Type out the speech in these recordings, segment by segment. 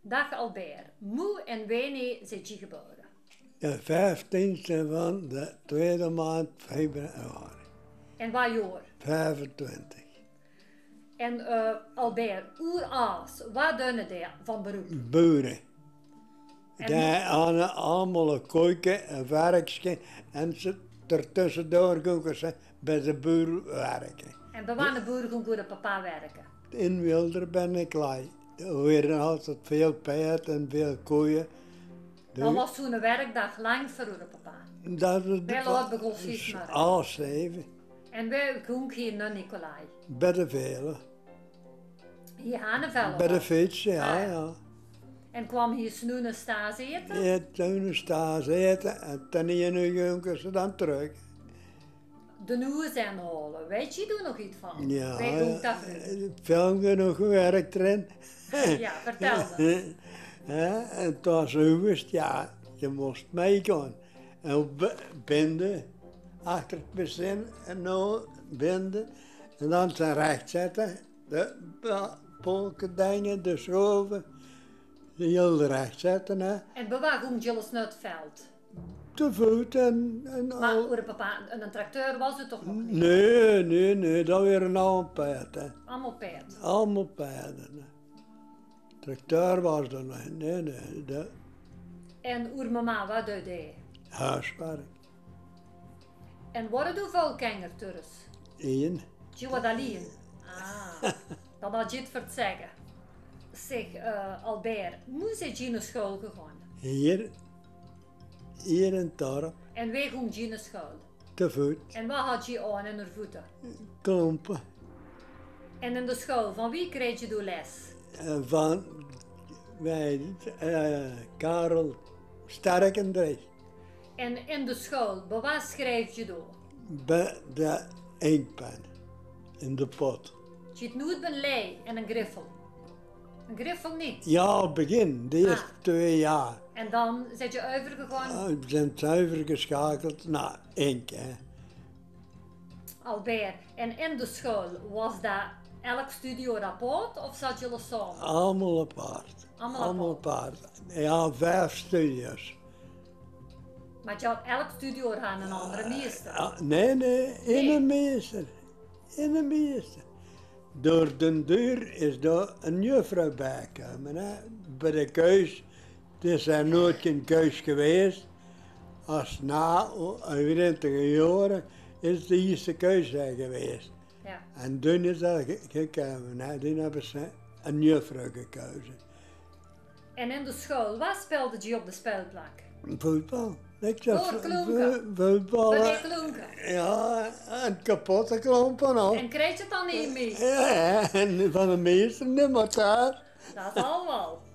Dag Albert, Moe en wanneer zit je geboren? De 15e van de tweede maand februari. En waar jaar? 25. En eh, Albert, oeraas, wat doen die van beroep? Boeren. En- Die hadden allemaal een kooike, een werkje en ze ertussendoor gingen ze bij de boer werken. En bij welke boeren goede papa werken? In Wilder ben ik lui. Er waren altijd veel paard en veel koeien. Dan was zo'n werkdag lang voor uw papa. Dat is Wel laat begon maar. Al zeven. En wij gaan hier naar Nicolai. Bij de velen. Hier aan de. Bij de fiets, ja, Ah, ja. ja. En kwam hier snoenen staan eten. Ja, toen staan ze eten en ten ene gingen ze dan terug. De nieuwe zijn halen. Weet je er nog iets van? Ja, Wij doen dat eh, veel genoeg gewerkt erin. Ja, vertel me. En toen was het ja, je moest meegaan. En binden, achter het bezin en nou binden. En dan zijn recht zetten, de polkendingen, de schroeven. De heel recht zetten, hè. En bij waar gaan jullie naar het veld? Te voet en, en Maar al. uw papa, en een tracteur was het toch nog niet? Nee, nee, nee, dat al een paard, hè. Allemaal paard. Allemaal paarden. Er nog, nee, nee, dat En uw mama, wat deed hij? huiswerk. En worden de volkanger thuis? Eén. Je wat alleen? Ah, dat had je het voor zeggen. Zeg, eh, Albert, moest je naar school gegaan? Hier, hier in het dorp, En wij gaan je naar school? te voet, En wat had je aan in de voeten? klompen. En in de school, van wie kreeg je de les? Eh, Van wij, eh, Karel Sterkendrecht. En in de school, bij wat schreef je door? Bij de inkpen in de pot. Je het nooit een lei en een griffel. Een griffel niet. Ja, begin, de eerste Ah. twee jaar. En dan zit je overgegaan, Ah, We zijn zuiver geschakeld naar ink. Hè. Albert. En in de school, was dat elk studio rapport of zat jullie samen? Allemaal apart. Allemaal apart. Ja, vijf studios. Maar je had elk studio aan een andere meester. Ah, nee, nee, in een meester. In een meester. Door de deur is er een juffrouw bijgekomen. Hè. Bij de keus, het is er nooit geen keus geweest. Als na 20 jaren is de eerste keus geweest. Ja. En toen is dat ge- gekomen. Hè. Toen hebben ze een juffrouw gekozen. En in de school, wat speelde je op de speelplak? Voetbal. Ik zeg voetbal. Ja, en kapotte klompen ook. En kreeg je het dan niet mee? Ja, en van de meester niet maar daar. Dat al. Eh,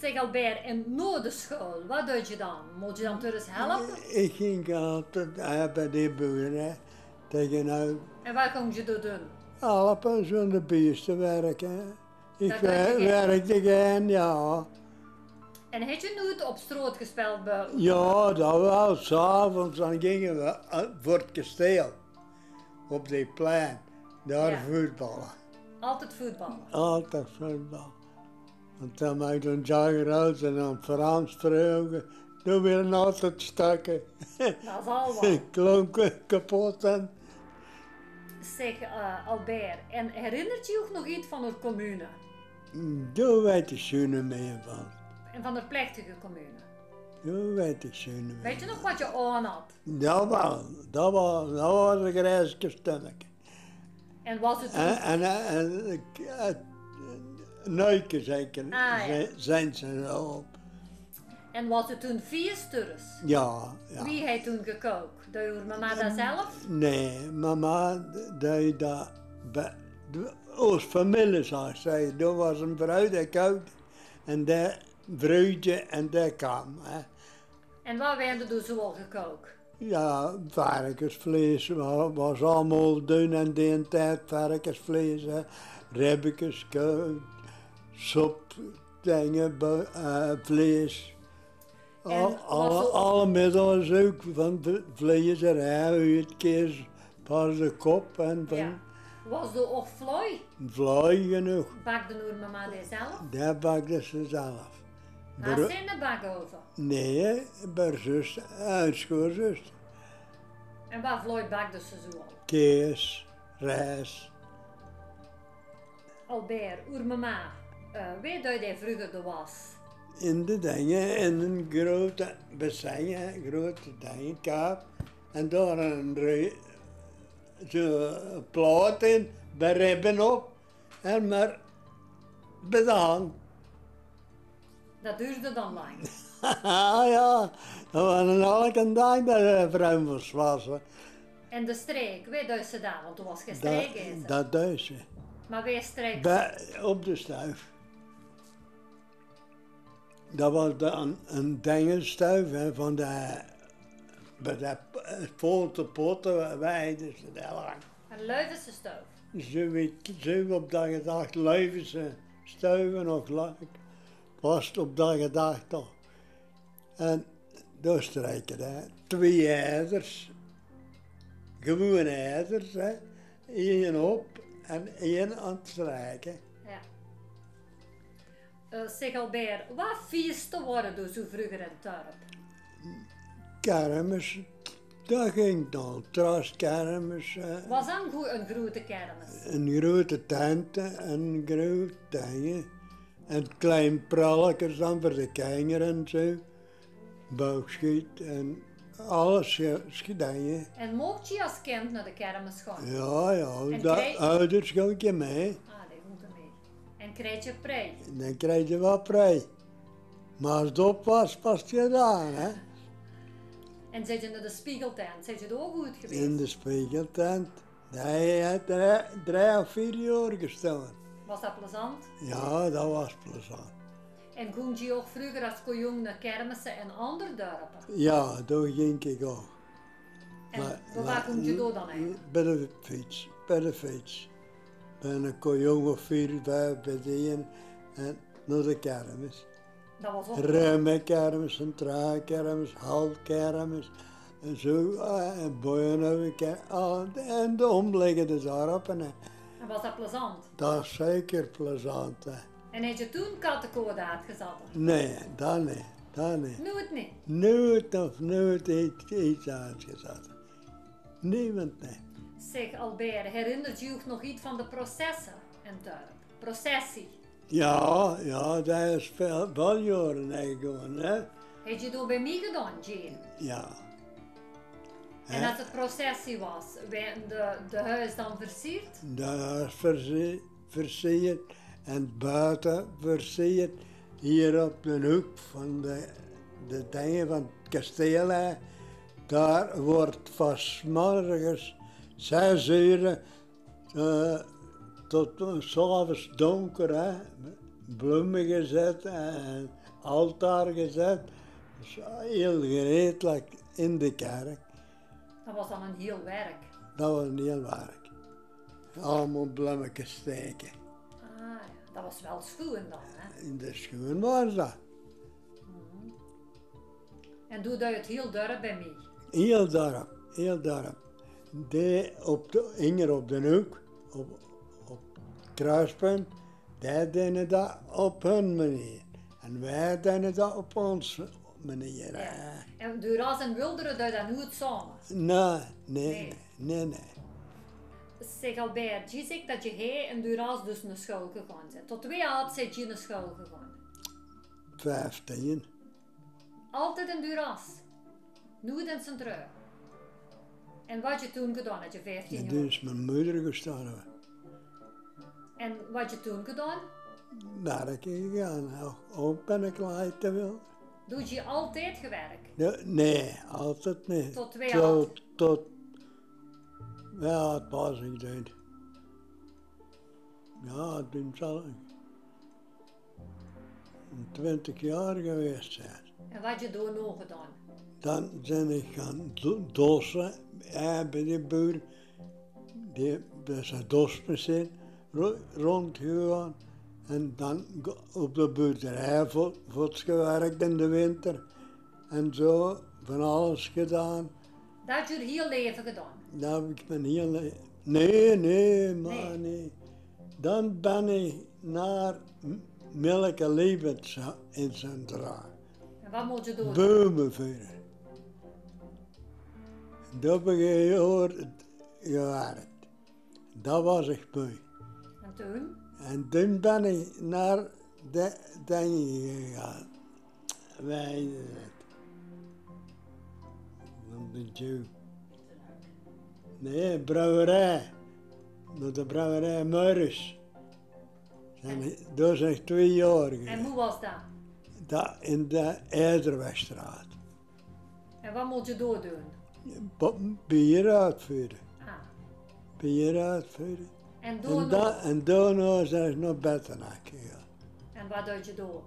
zeg Albert, en na de school, wat doe je dan? Moet je dan thuis helpen? Ik ging altijd eh, bij die boeren tegenover En wat kon je dan doen? helpen zonder beesten werken. Ik Dat deed je wer- geen? werkte geen, ja. En heb je nooit op straat gespeeld bij Ja, dat wel. S'avonds dan gingen we eh, voor het kasteel. Op die plein. Daar Ja. voetballen. altijd voetballen? Altijd voetbal. Want dan maak je een jagger uit en dan vroegen. Toen weer altijd stakken. Dat is al wel. Klonken kapot en Zeg eh, Albert, en herinnert je je ook nog iets van de commune? daar weet ik zo niet meer van. En van de plechtige commune? Daar weet ik zo niet meer Weet je nog wat je aan had? Dat dat was, dat was een grijsje stemmetje. En was het En, en, en, en, neuken zeker Ah, ja. zijn- ze erop. En was het toen feesters? Ja, ja. Wie heeft toen gekookt? Doe je mama dat zelf? Nee, mama deed dat bij de- ons familie, zou ik zeggen. Er was een vrouw die kookte en dat vrouwtje en dat kwam. Hè. En wat werd er zoal gekookt? Ja, varkensvlees wa- was allemaal dun en die tijd varkensvlees. Ribbekjes, ko- sop, dingen, eh, vlees. En Al, alle, alle middelen ook van v- vlees, uit, kaas, pas de kop en van... Ja. Was er ook vloei? Vlei genoeg. Bakte uw mama die zelf? Dat bakte ze zelf. Bro- ze in de bak over? Nee, bij zus, uitschoorzus. En wat vloei bakte ze zo al? Kees, rijst. Albert, uw mama, weet dat hij vroeger de was? in de dingen in een grote bassin, een grote dingen, kaap. En daar een zo plaat in, bij ribben op. En maar bij de hand. Dat duurde dan lang. Ja, dat was een elke dag dat de vrouw moest wassen. En de streek, weet dat ze daar, want toen was geen Dat, streek eens. dat duizend. Maar wij streek Bij, op de stuif. Dat was dan een dingenstuif hè, van de, bij de de lang. een Leuvense stoof. Zo op dat gedacht, Leuvense stuiven nog lang. Vast op dat gedacht toch. En daar strijken hè. twee ijzers, gewone ijzers, hè. één op en één aan het strijken. Eh, zeg Albert, wat feesten worden dus zo vroeger in het dorp? Kermis, dat ging dan. Traskermis, Was dan goed een grote kermis? een grote tent en een groot dingen. En klein pralletjes dan voor de kinderen en zo. Bouwschiet en alles gedaan. En mocht je als kind naar de kermis gaan? Ja, ja, En krijg- ouders gaan je mee. Ah, En krijg je prijs? En dan krijg je wat vrij. Maar als het op was, was het gedaan, hè. En zit je naar de spiegeltent? Zit je er ook goed geweest? In de spiegeltent. Heb je drie, drie of vier jaar gestaan. Was dat plezant? Ja, dat was plezant. En ging je ook vroeger als jong naar kermissen en andere dorpen? Ja, daar ging ik ook. En Maar- waar maar- kom je door dan eigenlijk? Bij de fiets, bij de fiets. Bij een koyong of vier, vijf, bij de een en naar de kermis. Dat was ook... Remmenkermis, centraalkermis, halkermis en zo. eh, En bovenkermis, en de omliggende dorpen. hè. En was dat plezant? Dat is zeker plezant. hè. En heb je toen kattencode uitgezet? Nee, dat niet, dat niet. Het niet. Nooit of nooit iets, iets uitgezet. Niemand niet. Zeg Albert, herinnert je nog iets van de processen in dorp? Processie. Ja, ja, dat is veel, veel jaren eigenlijk, hè. Heb je dat bij mij gedaan, Jane? Ja. En als het processie was, werden de, de huis dan versierd? Dat is verzie- versierd en buiten versierd. Hier op de hoek van de, de dingen van het kasteel, daar wordt van zes uur eh, tot s'avonds donker, hè, bloemen gezet en altaar gezet. Dus heel gereedelijk in de kerk. Dat was dan een heel werk. Dat was een heel werk. Allemaal bloemetjes steken. Ah ja, dat was wel schoon dan, hè? In de schoen was dat. En doe dat het heel dorp bij mij. Heel dorp, heel dorp. Die op de, Inger op de hoek, op, op het kruispunt, die deden dat op hun manier. En wij deden dat op onze manier. Ja. En Duras en Wilderen doen dat nooit samen. Nee, nee, Nee. nee. Zeg Albert, je zegt dat je hij en Duras dus naar school gegaan bent. Tot twee jaar zijn je naar school gegaan. Vijftien. Altijd in Duras. Nooit in zijn terug. En wat je toen gedaan had, je 15 En jaar. toen is mijn moeder gestorven. En wat je toen gedaan, Daar ik gegaan. Ook- Ook ben ik laat te wil. doe je altijd gewerkt. Nee, nee, altijd niet. Tot twee tot, tot, ja, het was ik deed. Ja, toen zal ik twintig jaar geweest zijn. En wat je toen nog gedaan. Dan ben ik gaan do- dossen bij de buur. Die, zijn dosmachine ro- rondgegaan. En dan op de boerderij voor, voor het gewerkt in de winter. En zo, van alles gedaan. Dat had je heel leven gedaan. Dat heb ik mijn hele Nee, nee, maar Nee. nee. Dan ben ik naar M- Milke Liebert in Centraal. En wat moet je doen? Bomen een jaar gewerkt. Dat was ik mooi. En toen? En toen ben ik naar de dingen gegaan. Wij het. Van de Jew. Nee, brouwerij. Naar de brouwerij Meuris. Daar zijn twee jaar En hoe was dat? Dat in de IJzerwegstraat. En wat moet je door Bier uitvoeren. Ah. Bier uitvoeren. En door En, nog? da, en daarna zijn ze naar Bettenack gegaan. En wat doe je door?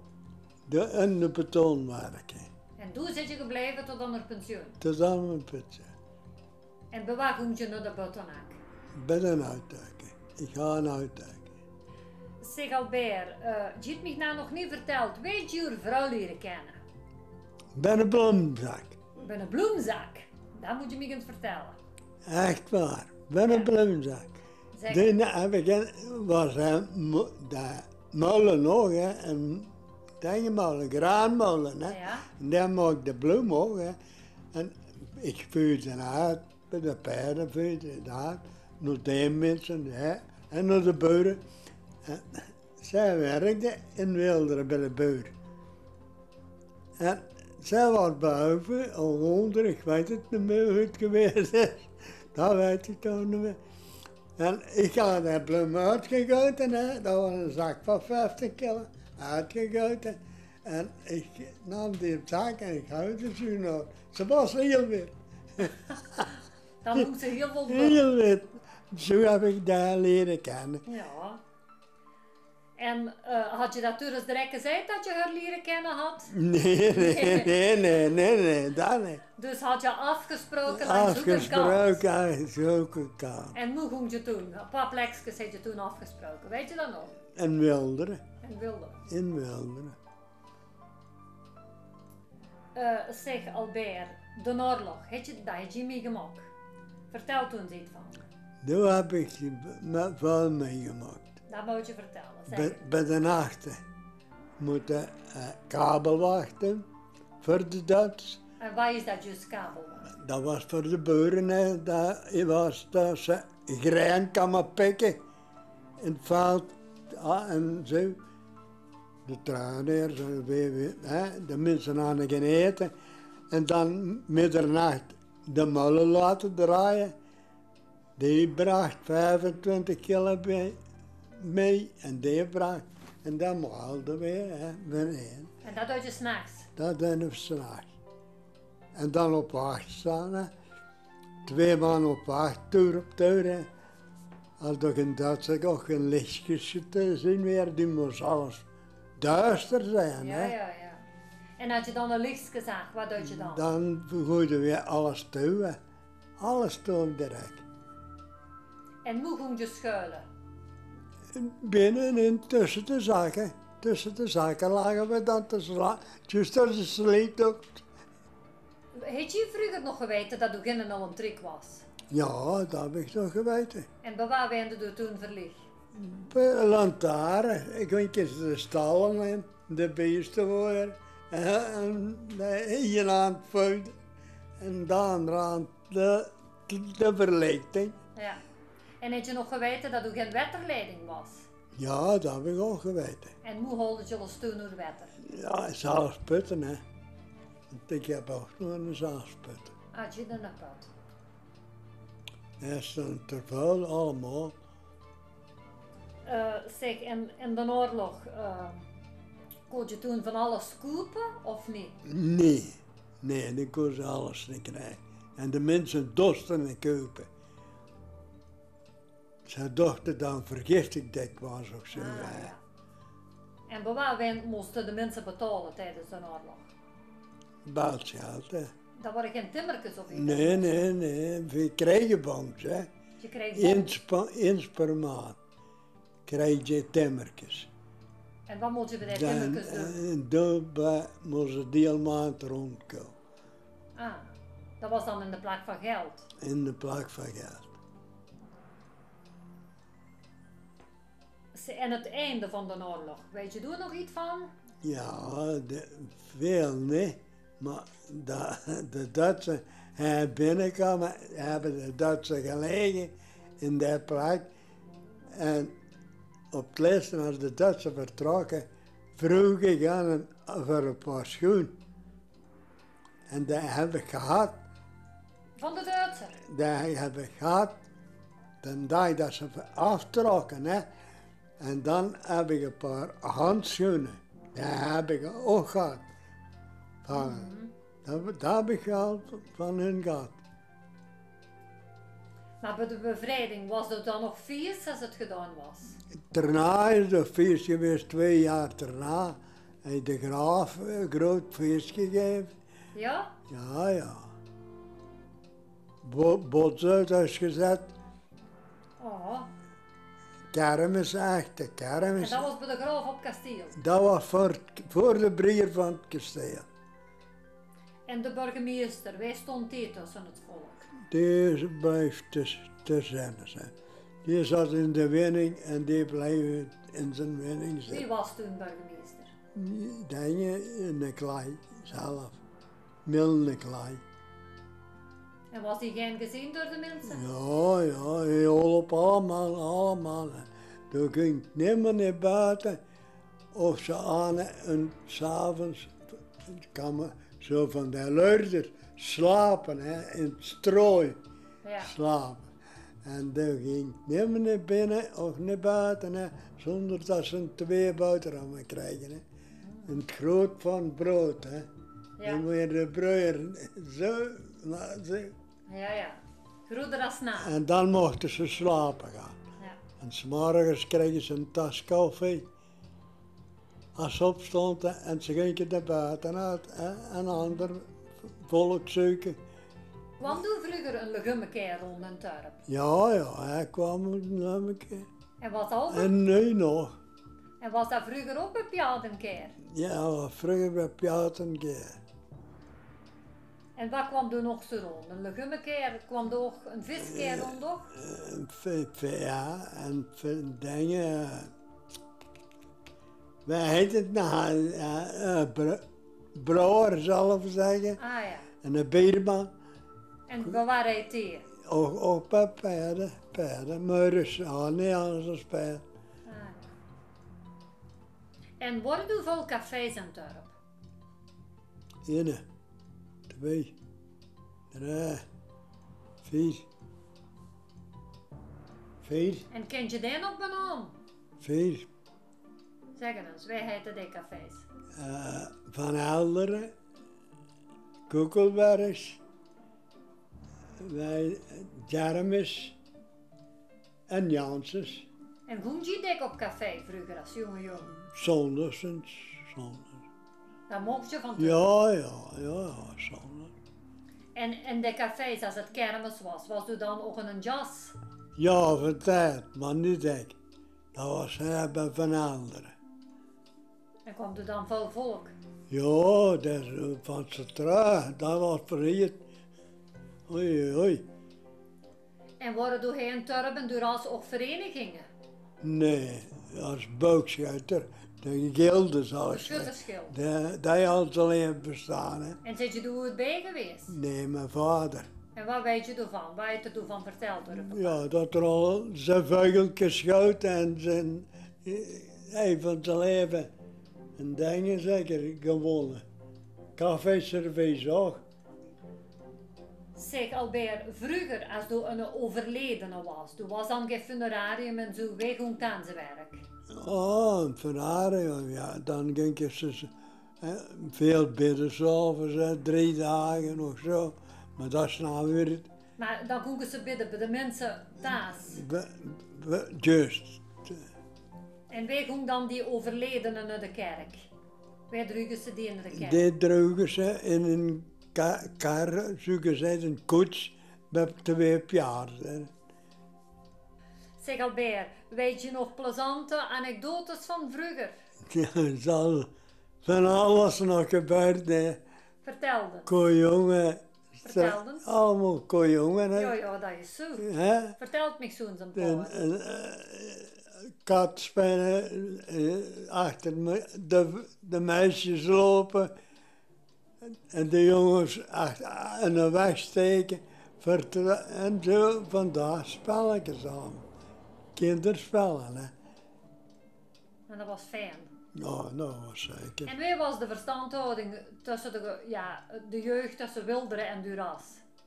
De, in de betonwerken. En toen zit je gebleven tot aan het pensioen. Tot aan mijn putje. En waar kom je naar de? Ben een uitduiken. Ik ga een uitduiken. Zeg Albert, uh, je hebt me nou nog niet verteld. Weet je je vrouw leren kennen? Ben een bloemzak. Ben een bloemzak. Dat moet je me eens vertellen. Echt waar. Ben een bloemzak. Toen heb ik was mo- de molen nog, hè. Een tegenmolen, graanmolen, hè. ja? En daar maak de bloem ook, hè. En ik vuurde uit, bij de paarden vuurde het uit, naar de mensen, hè. En naar de buren. En zij werkte in Wilderen bij de buur. En zij was boven, al onder, ik weet het niet meer hoe het geweest is. Dat weet ik toch niet meer. En ik had de bloem uitgegoten, hè. dat was een zak van 50 kilo, uitgegoten. En ik nam die zak en ik houdde ze nog. Ze was heel wit, Dan moet ze heel veel heel wit. Zo heb ik daar leren kennen. Ja. En eh, had je dat toen eens direct gezegd dat je haar leren kennen had? Nee, nee, nee, nee, nee, nee, dat niet. Dus had je afgesproken kant? Afgesproken aan kant. En hoe ging je toen? Op wat plekjes had je toen afgesproken? Weet je dat nog? In Wilderen, En wilde. in Wilderen. Eh, zeg Albert, de oorlog, had je, dat had je meegemaakt? Vertel toen iets van. Daar heb ik veel meegemaakt. Dat moet je vertellen. Bij, bij de nachten moeten uh, kabel wachten voor de Duits. En waar is dat juist kabel? Dat was voor de boeren, hè. Dat was dat ze graan kwamen pikken in het veld ah, en zo. De hè. de mensen hadden geen eten. En dan middernacht de molen laten draaien. Die bracht 25 kilo bij- mee en die bracht. En dan maalden we hè, beneden. En dat doe je s'nachts. Dat dan op s'nachts. En dan op wacht staan. Hè. Twee man op wacht, toer op hè. Als er in Duitsland ook een lichtje te zien weer, die moest alles duister zijn. Ja, hè. ja, ja. En had je dan een lichtje zag, wat doe je dan? Dan gooiden we alles toe. hè. Alles toe direct. En hoe ging je schuilen? Binnen en tussen de zaken. Tussen de zaken lagen we dan te slapen. Je sleet ook. Had je vroeger nog geweten dat beginnen al een trick was? Ja, dat heb ik nog geweten. En waar wende je toen verlicht? Bij lantaarn. Ik ging de stallen in, de beesten worden. En de ene aan het voeden. En de andere aan de, de verlichting. Ja. En had je nog geweten dat er geen waterleiding was? Ja, dat heb ik ook geweten. En hoe holde je ons toen door water? Ja, zelfs putten, hè. Want ik heb ook nog een zelfsputten. Had je er nog wat? Dat is dan te veel allemaal. Eh, zeg, en in de oorlog, eh kon je toen van alles kopen of niet? Nee, nee, die kon ze alles niet krijgen. En de mensen dorsten niet kopen. Ze dachten dan vergiftigd dat was of zo. Ah, ja. En waar moesten de mensen betalen tijdens de oorlog? Baalsgeld, hè. Dat waren geen timmertjes of iets? Nee, nee, nee, we kregen banks, hè. Je kreeg Eens, eens per maand krijg je timmertjes. En wat moet je bij die timmertjes doen? en daarbij moesten die maand rondkomen. Ah, dat was dan in de plek van geld. In de plak van geld. En het einde van de oorlog, weet je er nog iets van? Ja, de, veel niet. Maar de, de Duitsers hebben binnenkomen, hebben de Duitsers gelegen in die plek. En op het laatste, als de Duitsers vertrokken, vroeg ik aan hem voor een paar schoenen. En dat heb ik gehad. Van de Duitser? Dat heb ik gehad. De dag dat ze aftrokken. Hè. En dan heb ik een paar handschoenen. Dat heb ik ook gehad. Van, dat, dat heb ik gehad van hun gehad. Maar bij de bevrijding was het dan nog vies als het gedaan was? Daarna is het feest geweest, twee jaar daarna. Heeft de graaf een groot feest gegeven. Ja? Ja, ja. Bo Bots uit is gezet. Oh. Kermis, echte En kermis. dat was bij de graaf op kasteel. Dat was voor, voor de brier van het kasteel. En de burgemeester, wij stond die tussen het volk. Die blijft tussen zijn. Die zat in de winning en die blijft in zijn winning Wie zitten. was toen burgemeester? De klei zelf. Milne klei. En was die geen gezien door de mensen? Ja, ja, heel op allemaal, allemaal. Toen ging meer naar buiten. Of ze aan en s'avonds kwamen zo van de luider slapen, hè, in het strooi Ja. slapen. En toen ging meer naar binnen of naar buiten, hè, zonder dat ze een twee boterhammen krijgen. Hè. Een groot van brood, hè. Ja, Dan moet je de broer zo, zo. Ja. ja. Groeder als na. En dan mochten ze slapen gaan. Ja. En s'morgens kregen ze een tas koffie. Als ze opstonden en ze gingen naar buiten uit en ander volk zoeken. Kwam toen vroeger een legummekerel in het dorp? Ja, ja, hij kwam een keer. En was dat, En nu nog. en was dat vroeger ook een Pjadenkeer? Ja, vroeger bij Piet een keer. En wat kwam er nog zo rond? Een legummekeer kwam er ook een viskeer rond ook? En ve- ve- Ja, en dingen. eh, Wij heet het nou? Ja, eh, bro- Brouwer, zal ik zeggen. Ah ja. En een bierman. En waar waren hij? Ook, ook paarden, paarden, meurders, ah, niet anders dan paarden. Ah, ja. En worden er veel cafés in het dorp? Eén, twee, drie, vier, vier, En kent je die nog benoemd? vier. Zeg het eens, wij heten die cafés. eh, van Helderen, Koekelbergs, wij, Jarmis en Janssens. En ging je dik op café vroeger als jonge jongen? Zondags en zondags. Dat mocht je van. Ja, ja, ja, ja, zondags. En, en de cafés, als het kermis was, was er dan ook een jas? Ja, van tijd, maar niet ik. Dat was hebben van anderen. En kwam er dan veel volk? Ja, dat is eh, van terug, dat was verriet. Oei, oei. En worden door geen turben door als ook verenigingen? Nee, als boogschuiter, de gilden zal ik Een zeggen. De- Dat had alleen bestaan, hè. En zit je er ooit bij geweest? Nee, mijn vader. En wat weet je ervan? Wat heeft er ervan verteld? door Ja, dat er al zijn vuigeltjes schoot en zijn, eh, hij van zijn leven en dingen zeker gewonnen. Café-service ook. Zeg Albert, vroeger als er een overledene was, toen was dan geen funerarium en zo weg om aan zijn werk. Oh, een Ferrari, ja, dan ging ze, veel bidden s'avonds, drie dagen of zo. Maar dat is nou weer, het- Maar dan konden ze bidden bij de mensen thuis. juist. En wij gingen dan die overledenen naar de kerk. Wij droegen ze die naar de kerk. Die droegen ze in een ka- kar, zoeken ze een koets met twee paarden. Zeg Albert, weet je nog plezante anekdotes van vroeger? Ja, zal van alles nog gebeurd, hè. Vertelde. Koejongen. Vertelden. Allemaal koejongen, hè. Ja, ja, dat is zo. Hè? Vertelt me zo'n zijn En, paar. en, kat spelen, eh, achter me, de, de meisjes lopen en de jongens achter, in de weg steken. En zo vandaag spelletjes aan. Kinderspellen, hè. En dat was fijn. Nou, dat was zeker. En wie was de verstandhouding tussen de, ja, de jeugd tussen Wilderen en Duras?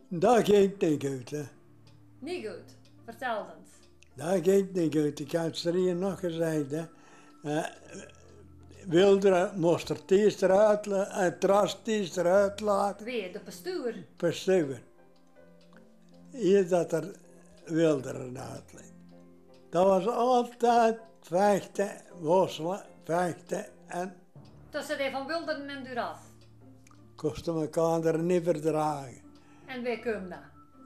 Dat ging niet goed, hè. Niet goed. Vertel eens. Dat ging niet goed. Ik had het er hier nog gezegd, hè. Eh, Wilderen moest er eerst eruit, eh, het ras eerst eruit laten. Wie? De bestuur? Bestuur. Hier dat er Wilderen uitliet. Dat was altijd vechten, worstelen, vechten en Tussen die van Wilderen en Duras. kosten elkaar er niet verdragen. En wie kwam dat?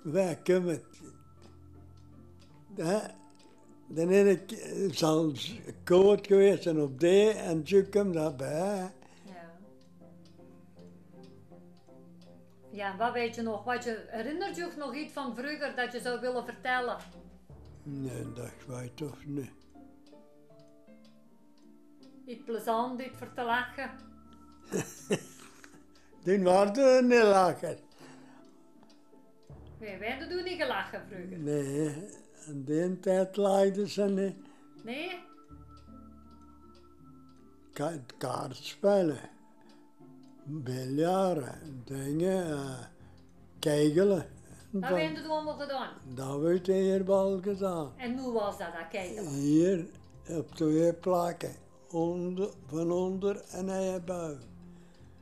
Wij kunnen. Hè? Dan is ik zelfs koud geweest en op die en zo komt dat bij. Ja. Wat weet je nog? Wat je, herinnert je nog iets van vroeger dat je zou willen vertellen? Nee, dat weet ik toch niet. Iets plezant, iets voor te lachen? Die waren niet lachen. Nee, wij hebben niet gelachen vroeger. Nee, in die tijd lachten ze niet. Nee? Ka- Kaart spelen. Biljaren, dingen, eh, kegelen. Dat hebben we allemaal gedaan. dat werd hier wel gedaan. En hoe was dat, dat kijken? Hier op twee plakken, onder, van onder en naar boven.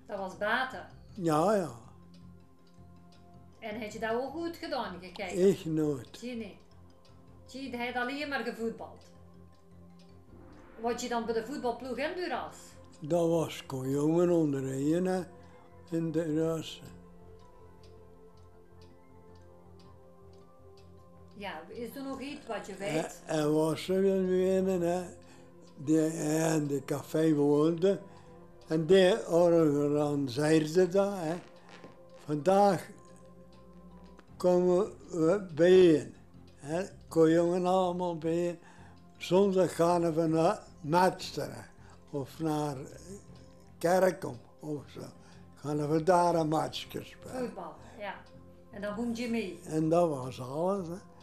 Dat was baten. Ja, ja, En had je dat ook goed gedaan, gekeken? ik nooit. Zie niet. Zie, hij had alleen maar gevoetbald. Wat je dan bij de voetbalploeg in Duras? Dat was gewoon jongen onder hè, in de ras. Ja, is er nog iets wat je weet? en was er een hè, die in de café woonde. En die zeiden dat, hè. Vandaag komen we bijeen. Hè. Jongen allemaal bijeen. Zondag gaan we naar Matsteren of naar Kerkom of zo. Gaan we daar een matchje spelen. Voetbal, ja. En dan ging je mee. En dat was alles. Hè.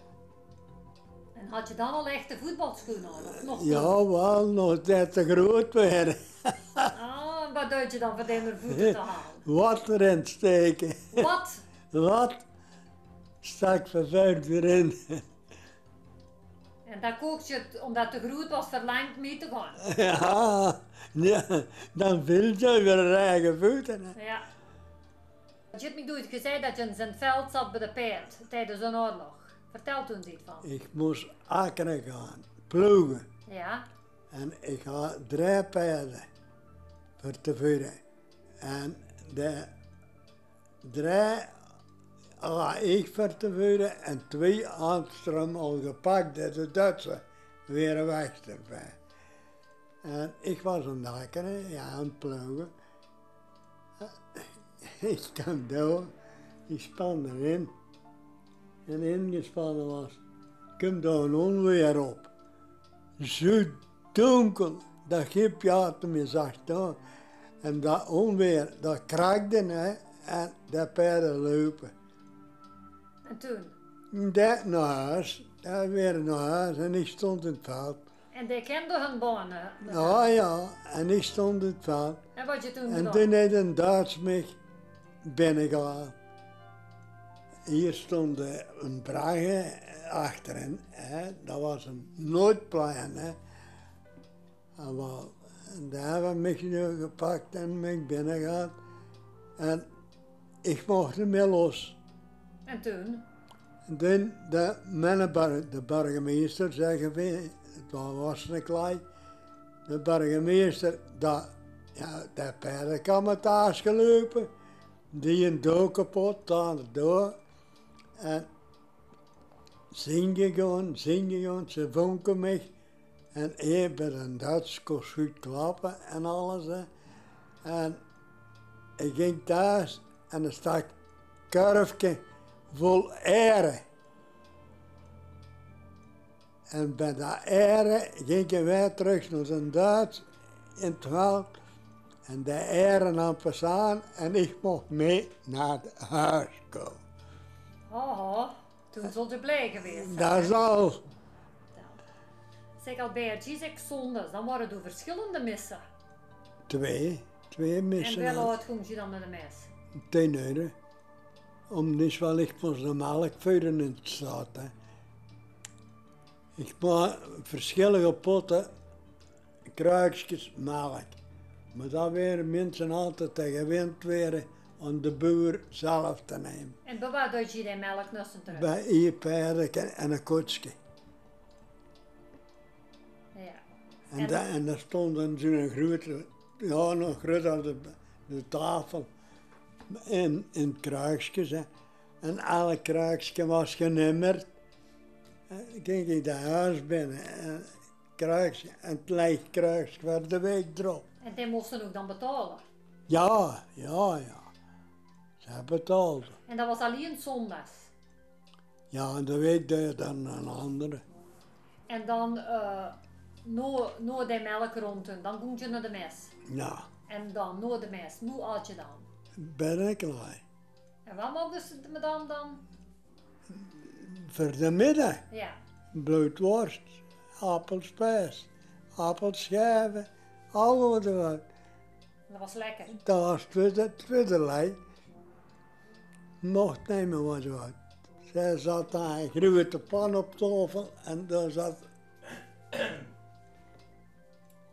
En had je dan al echte voetbalschoenen aan? Of nog Ja, wel, nog net te groot werden. Ah, wat deed je dan voor de voeten te halen? Wat erin steken. Wat? Wat? Stak vervuild erin. En dan kookte je omdat het te groot was, verlangd mee te gaan. Ja, ja dan viel je weer eigen voeten. hè. Ja. Je hebt me nooit gezegd dat je in zijn veld zat bij de paard tijdens een oorlog. Vertel toen iets van. Ik moest akkeren gaan, ploegen. Ja? En ik had drie paarden voor te. En de drie had ik voor te en twee Amsterdam al gepakt door de Duitsers. Weer weg erbij. En ik was aan het akkeren, ja, aan het ploegen. Ik kwam door, ik span erin. En ingespannen was, komt daar een onweer op zo donker, dat gipje had me zacht aan. En dat onweer, dat kraakte hè, en de paarden lopen. En toen? Dat naar huis, dat weer naar huis en ik stond in het veld. En die kenden hun banen. Ja, ja, en ik stond in het veld. En wat je toen En toen heeft een Duits mij binnengehaald. Hier stond een brage achterin, hè. dat was een noodplein. Hè. En, wel, daar hebben we mij nu gepakt en mij binnengehaald. En ik mocht niet meer los. En toen? En toen de, mijn bar- de burgemeester zeggen we, het was een klei, de burgemeester, dat, ja, de paarden kwamen thuis gelopen, die een dood kapot, de door. En zingen gewoon, zingen gewoon, ze vonken mij. En ik bij een Duits kon goed klappen en alles. En ik ging thuis en er stak kurfje vol eieren. En bij de ere gingen wij terug naar zijn Duits in het veld. En de ere nam pas aan en ik mocht mee naar het huis komen. Oh, toen zult je blij geweest. Dat is al. Zeg Albert, je zegt zondags, dan waren er verschillende missen. Twee, twee En missen. wel laat ging je dan naar de mis? Ten uur. Om niet wel ik moest de melk vuren in het. Hè. Ik maak verschillende potten, kruikjes melk. Maar dat weer mensen altijd te gewend waren om de boer zelf te nemen. En bij waar doe je die melk terug? Bij een paard en een koetsje. Ja. En, En- da- en daar stond dan zo'n grote, ja nog groter de, de tafel. In, in kruikjes. Hè. En elk kruikje was genummerd. En dan ging ik de huis binnen. En, kruikje, en het lijkt kruikje werd de week erop. En die moesten ook dan betalen. Ja, ja, ja. Ze betaalden. En dat was alleen zondags. Ja, en de week deed je dan een andere. En dan, na die melk rond, dan ging je naar de mes. Ja, En dan, na de mes, hoe had je dan? ben ik klaar. En wat mogen ze dan dan? Voor de middag. Ja. bloedworst, appelspijs, appelschijven, alles wat. Dat was lekker. Dat was tweede, tweede lijn. Mocht nemen wat wat. Zij zat daar een grote pan op tafel en daar zat,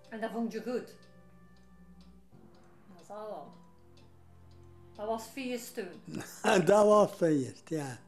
En dat vond je goed. Dat is al. Dat was vier steun. en dat was feest, ja.